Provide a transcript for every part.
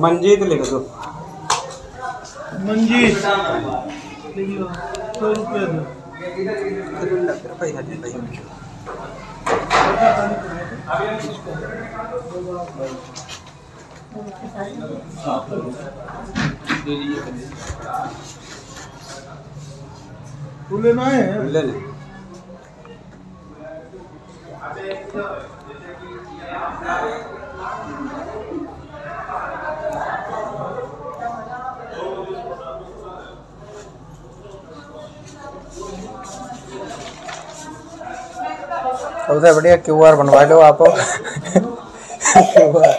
मंजीत लिख दो। मंजीत। सौ रुपये दो भाई हटे ना है ले ले सबसे बढ़िया क्यू आर बनवा लो आप। क्यू आर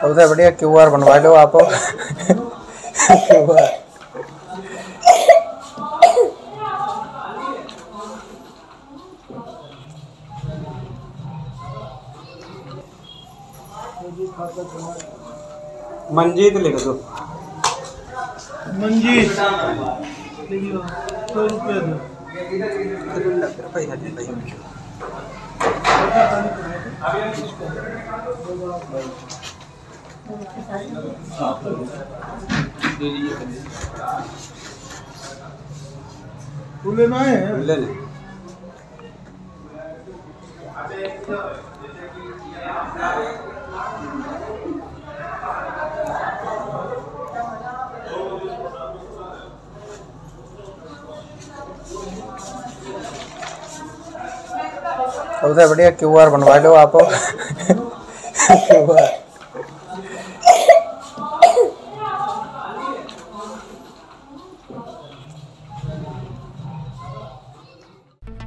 सबसे बढ़िया क्यू आर बनवा लो आप। मंजीत लिख दो। मंजीत। सौ रुपये दो। है। ले ले सबसे बढ़िया क्यू आर बनवा लो आप।